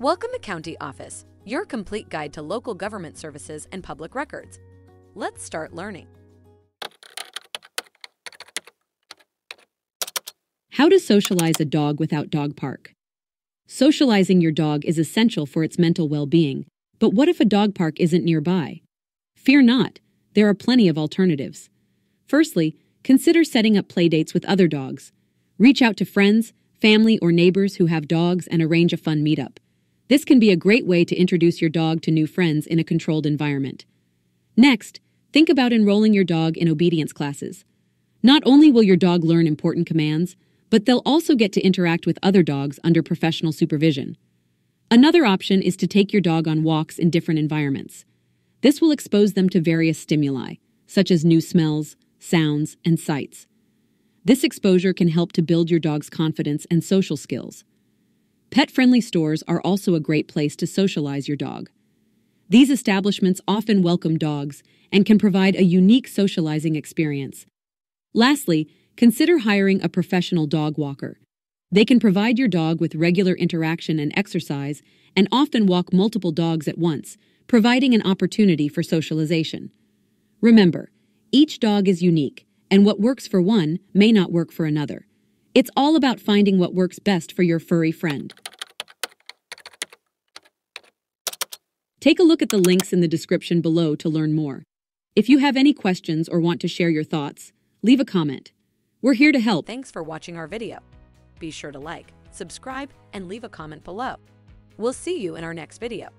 Welcome to County Office, your complete guide to local government services and public records. Let's start learning. How to socialize a dog without dog park. Socializing your dog is essential for its mental well being, but what if a dog park isn't nearby? Fear not, there are plenty of alternatives. Firstly, consider setting up playdates with other dogs. Reach out to friends, family, or neighbors who have dogs and arrange a fun meetup. This can be a great way to introduce your dog to new friends in a controlled environment. Next, think about enrolling your dog in obedience classes. Not only will your dog learn important commands, but they'll also get to interact with other dogs under professional supervision. Another option is to take your dog on walks in different environments. This will expose them to various stimuli, such as new smells, sounds, and sights. This exposure can help to build your dog's confidence and social skills. Pet friendly stores are also a great place to socialize your dog. These establishments often welcome dogs and can provide a unique socializing experience. Lastly, consider hiring a professional dog walker. They can provide your dog with regular interaction and exercise and often walk multiple dogs at once, providing an opportunity for socialization. Remember, each dog is unique, and what works for one may not work for another. It's all about finding what works best for your furry friend. Take a look at the links in the description below to learn more. If you have any questions or want to share your thoughts, leave a comment. We're here to help. Thanks for watching our video. Be sure to like, subscribe, and leave a comment below. We'll see you in our next video.